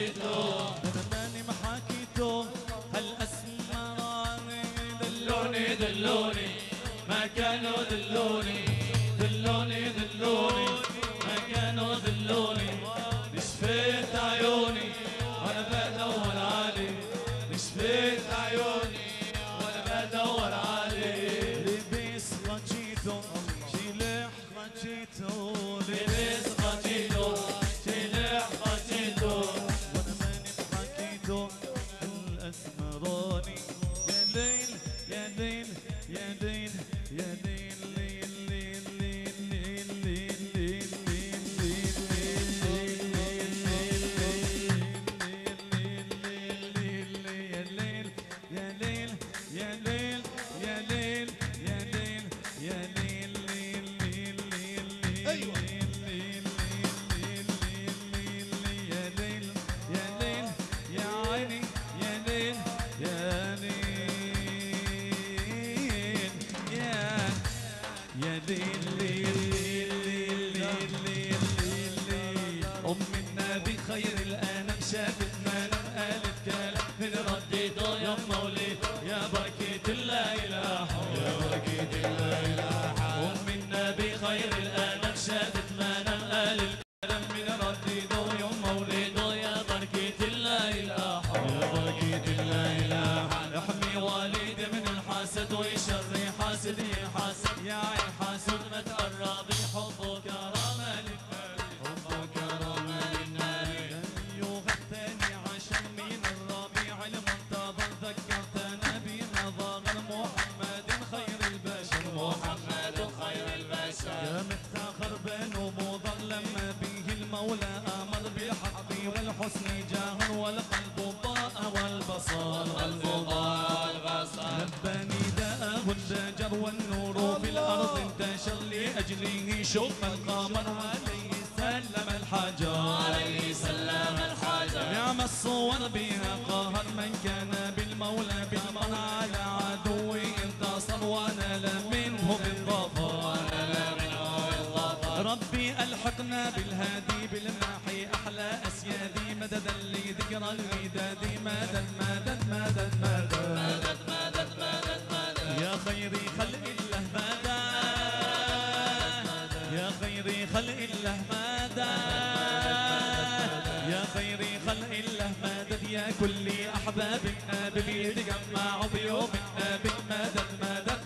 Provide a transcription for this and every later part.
حكيته دلوني دلوني حكيته دلوني دلوني ما كانوا دلوني. مدد يا كل أحبابنا باليد جمعوا بيومنا بالمدد مدد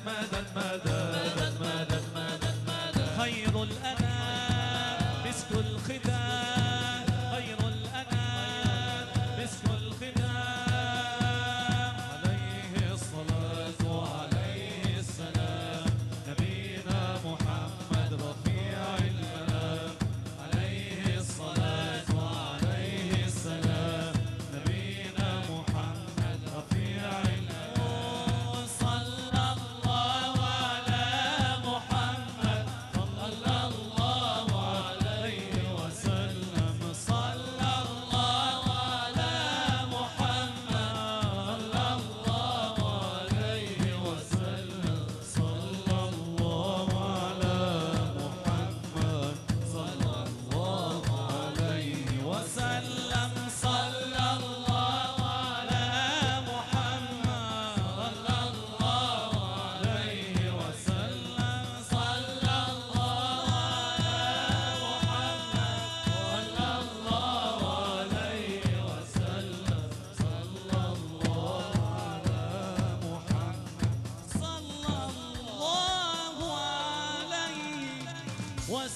الله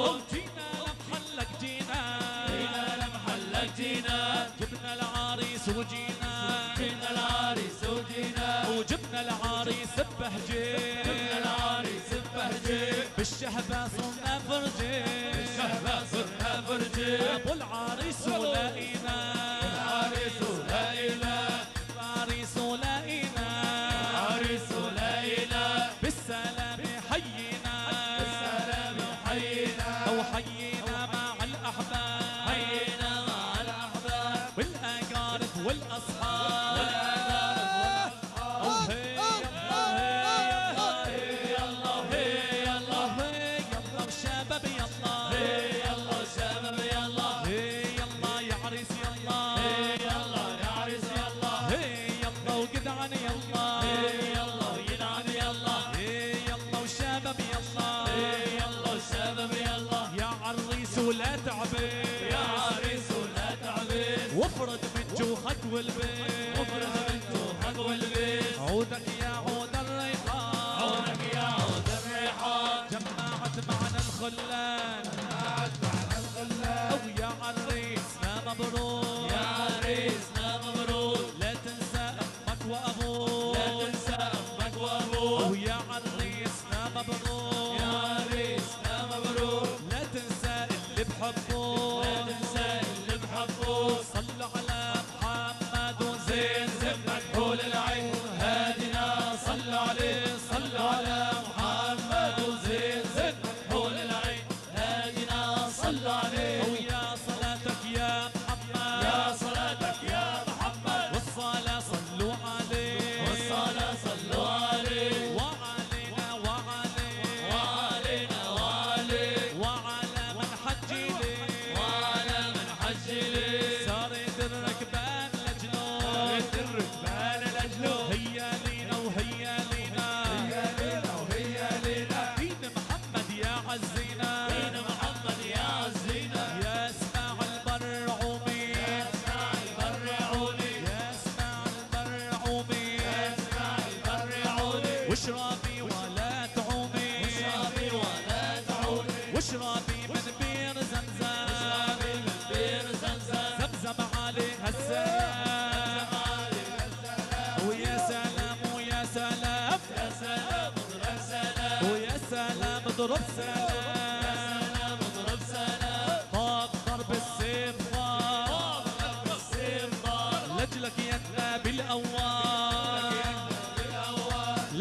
مبروك جينا لمحلك جينا. جينا لمحلك جينا. جبنا العريس وجينا. جبنا العريس وجينا. وجبنا العريس بهجه جبنا العريس ببهجه بالشهبة صرنا فرجه بالشهبة صرنا فرجه أبو العريس ونائب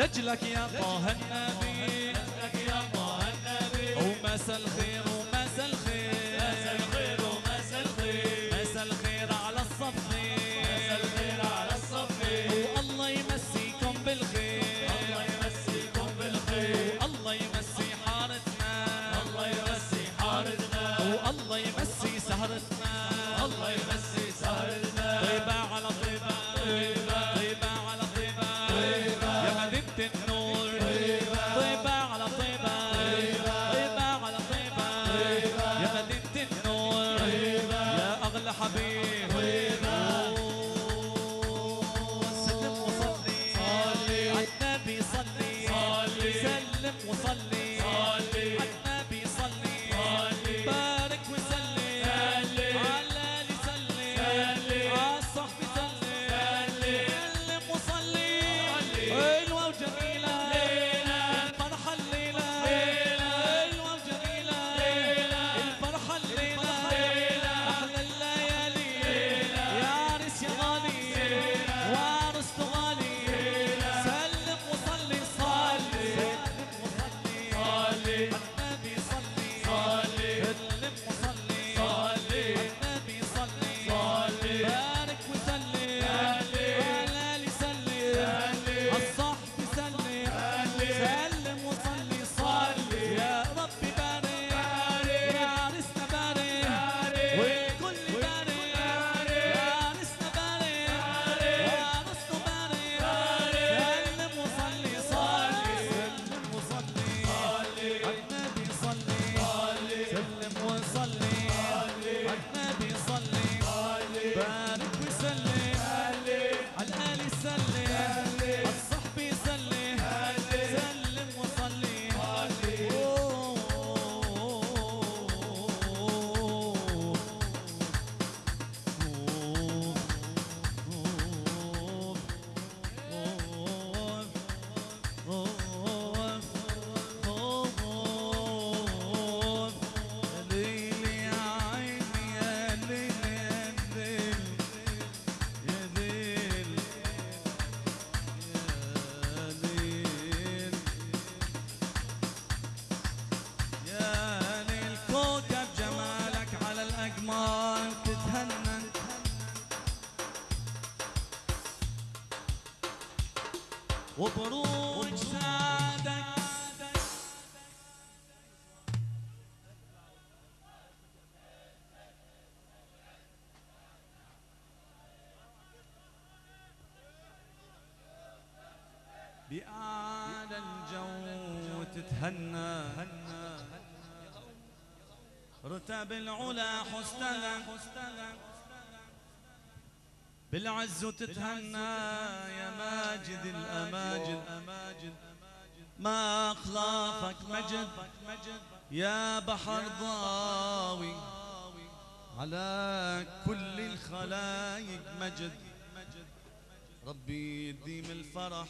أجلك يا طه النبي. أجلك يا طه النبي. ومسى الخير الجو تتهنى. رتب العلا حسنها بالعز تتهنى يا ماجد الأماجد. ما أخلافك مجد. يا بحر ضاوي. على كل الخلايق مجد. ربي يديم الفرح.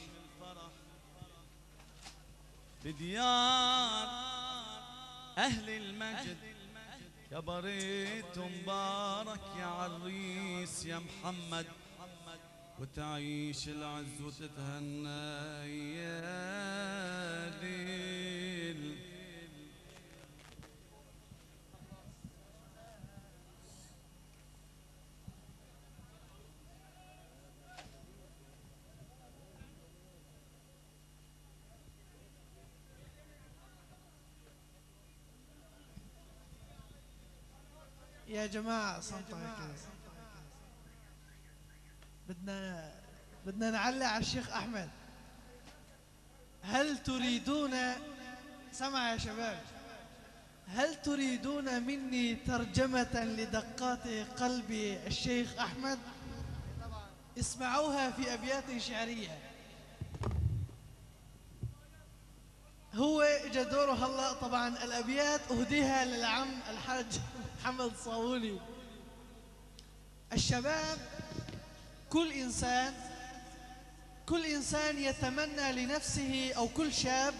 بديار أهل المجد. يا بريت مبارك يا عريس يا محمد. وتعيش العز وتتهنى يا ليل يا جماعة صمتوا كده. بدنا بدنا نعلق على الشيخ أحمد. هل تريدون سمع يا شباب. هل تريدون مني ترجمة لدقات قلب الشيخ أحمد؟ اسمعوها في أبيات شعرية. هو اجى دوره هلا طبعا الأبيات أهديها للعم الحاج محمد صاولي. الشباب كل إنسان كل إنسان يتمنى لنفسه أو كل شاب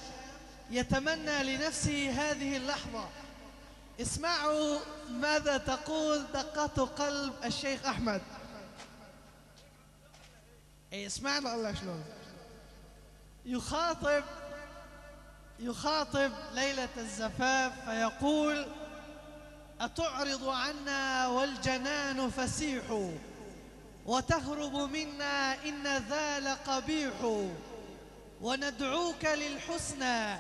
يتمنى لنفسه هذه اللحظة. اسمعوا ماذا تقول دقات قلب الشيخ أحمد. اي اسمعنا الله شلون يخاطب يخاطب ليلة الزفاف فيقول أتعرض عنا والجنان فسيح وتهرب منا إن ذا لقبيح وندعوك للحسنى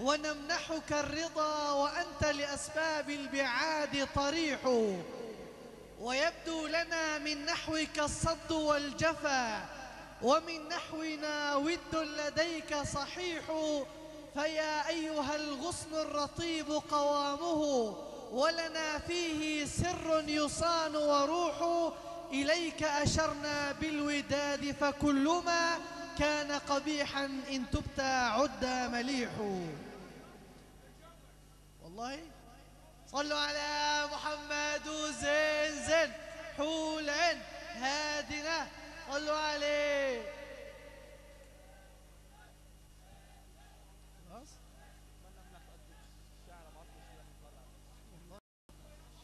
ونمنحك الرضا وأنت لأسباب البعاد طريح. ويبدو لنا من نحوك الصد والجفا ومن نحونا ود لديك صحيح. فيا أيها الغصن الرطيب قوامه ولنا فيه سر يصان وروح. إليك أشرنا بالوداد فكل ما كان قبيحا إن تبت عد مليح. والله صلوا على محمد وزين زين حول عين هادنا. صلوا عليه.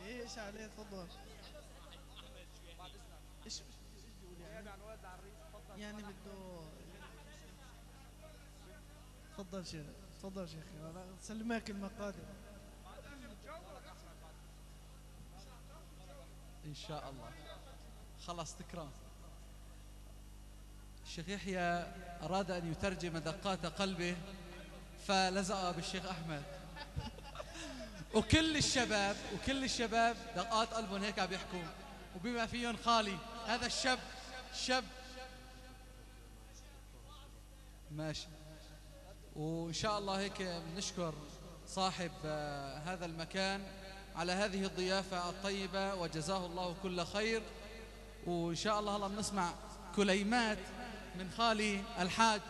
إيش عليه؟ تفضل إيش يعني بده تفضل شيخ تفضل شيخ سلمك المقادم إن شاء الله. خلاص تكرم. الشيخ يحيى أراد أن يترجم دقات قلبه فلزق بالشيخ أحمد. وكل الشباب وكل الشباب دقات قلبهم هيك عم يحكوا. وبما فيهم خالي هذا الشاب شاب ماشي. وإن شاء الله هيك بنشكر صاحب آه، هذا المكان على هذه الضيافة الطيبة وجزاه الله كل خير. وإن شاء الله هلا بنسمع كليمات من خالي الحاج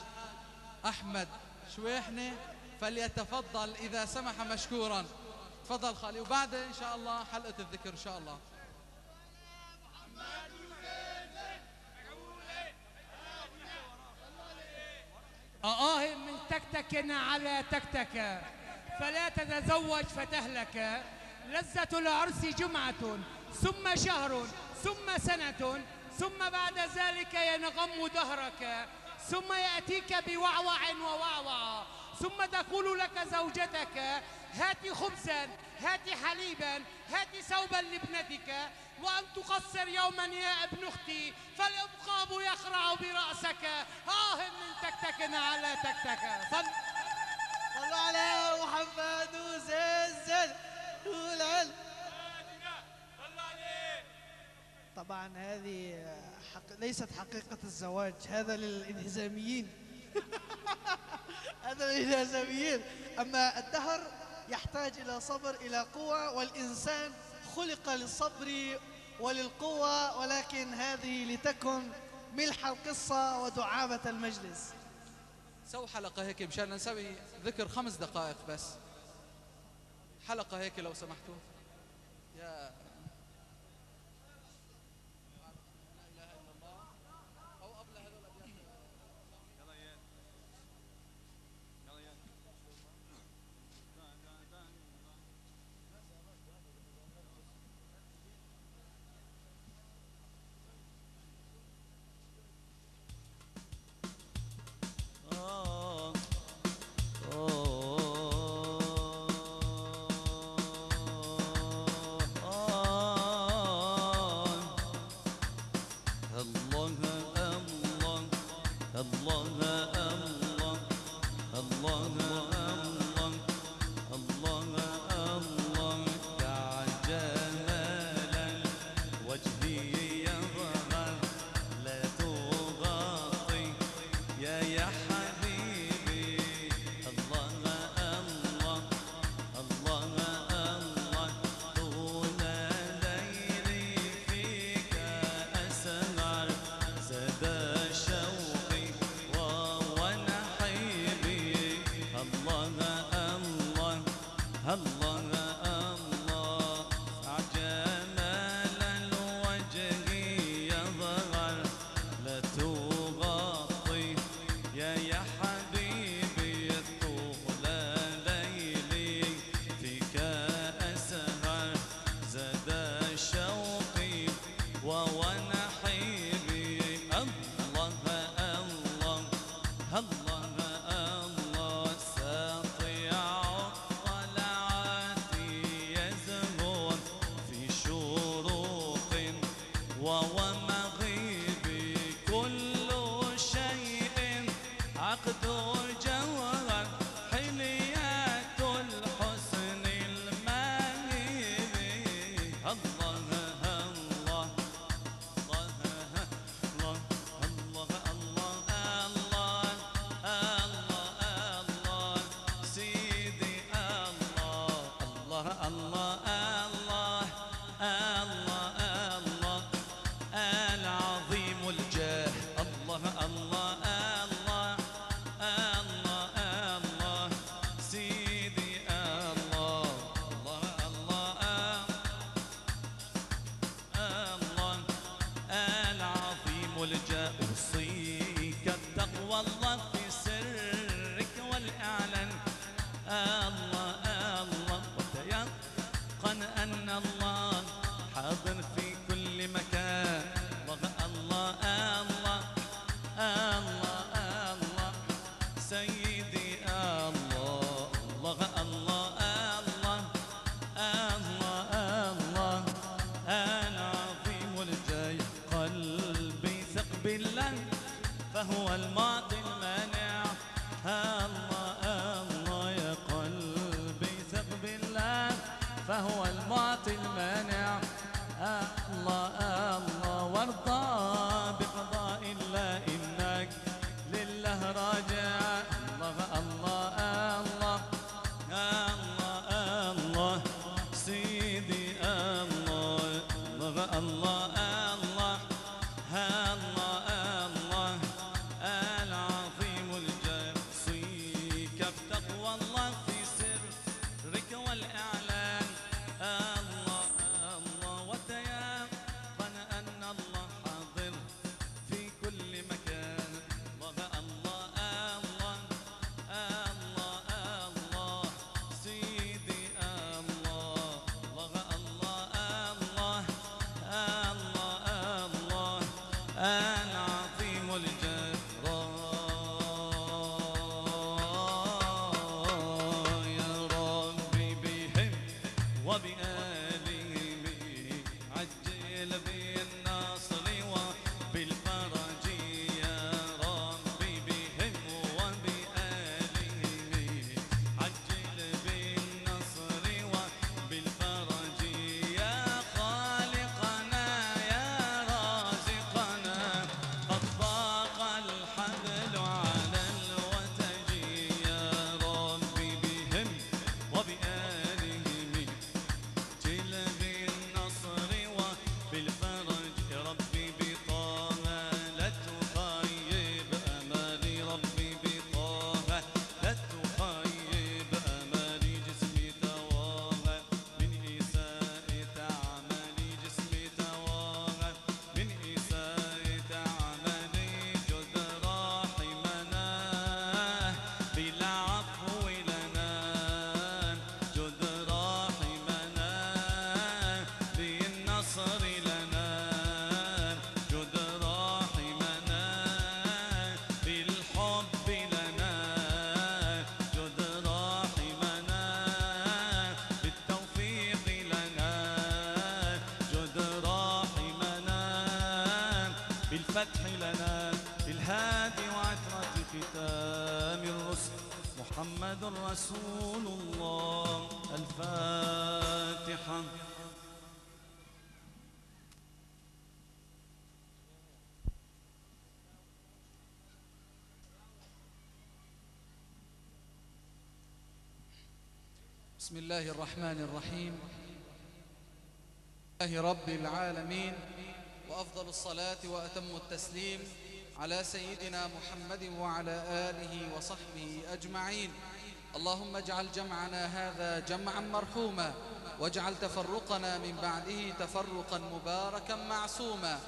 أحمد شويحنة فليتفضل إذا سمح مشكورا. تفضل خالي. وبعدها إن شاء الله حلقة الذكر إن شاء الله. آه من تكتك على تكتك. فلا تتزوج فتهلك. لذة العرس جمعة ثم شهر ثم سنة ثم بعد ذلك ينغم دهرك. ثم يأتيك بوعوع ووعوع. ثم تقول لك زوجتك هات خبزا هات حليبا هات ثوبا لابنتك. وأن تقصر يوما يا ابن أختي فالإبقاب يخرع برأسك. آه من تكتك على تكتك صل صل على محمد زلزل نولل طبعا هذه حق... ليست حقيقة الزواج هذا للإنهزاميين هذا للإنهزاميين أما الدهر يحتاج إلى صبر إلى قوة والإنسان خلق للصبر وللقوة ولكن هذه لتكن ملح القصة ودعابة المجلس. سو حلقة هيك مشان نسوي ذكر خمس دقائق بس. حلقة هيك لو سمحتوا. يا بالفتح لنا بالهادي وعترة ختام الرسل. محمد رسول الله. الفاتحة. بسم الله الرحمن الرحيم. الله رب العالمين. وأفضل الصلاة وأتم التسليم على سيدنا محمد وعلى آله وصحبه أجمعين. اللهم اجعل جمعنا هذا جمعا مرحوما واجعل تفرقنا من بعده تفرقا مباركا معصوما.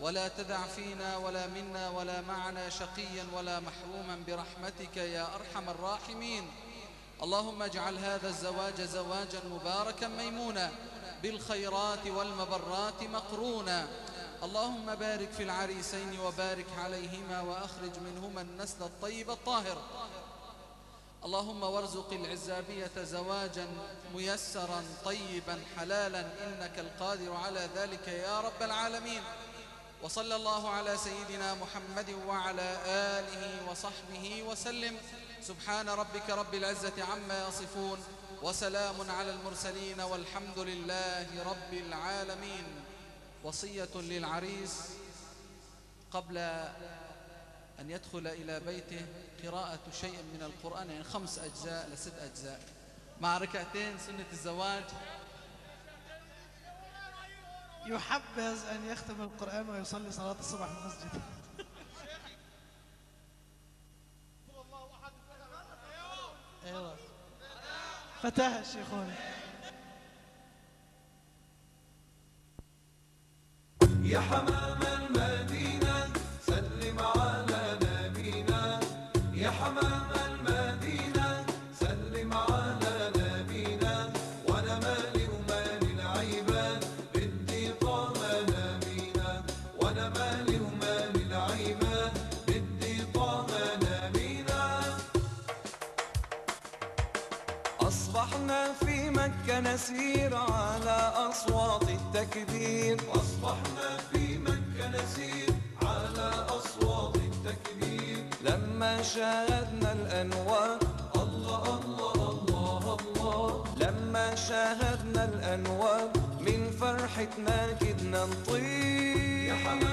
ولا تدع فينا ولا منا ولا معنا شقيا ولا محروما برحمتك يا أرحم الراحمين. اللهم اجعل هذا الزواج زواجا مباركا ميمونا بالخيرات والمبرات مقرونا. اللهم بارك في العريسين وبارك عليهما وأخرج منهما النسل الطيب الطاهر. اللهم وارزق العزابية زواجا ميسرا طيبا حلالا إنك القادر على ذلك يا رب العالمين. وصلى الله على سيدنا محمد وعلى آله وصحبه وسلم. سبحان ربك رب العزة عما يصفون وسلام على المرسلين والحمد لله رب العالمين. وصية للعريس قبل أن يدخل إلى بيته قراءة شيء من القرآن يعني خمس أجزاء لست أجزاء. مع ركعتين سنة الزواج. يحبذ أن يختم القرآن ويصلي صلاة الصبح في المسجد. أيوة. فتاها الشيخون يا حمام المدينة سلم على نبينا. يا حمام المدينة سلم على نبينا. وأنا مالي ومال العباد بدي طعم نبينا. وأنا مالي ومال العباد بدي طعم نبينا. أصبحنا في مكة نسير على أصوات التكبير. على أصوات التكبير. لما شاهدنا الأنوار الله الله الله الله. لما شاهدنا الأنوار من فرحتنا كدنا نطير. يا حمام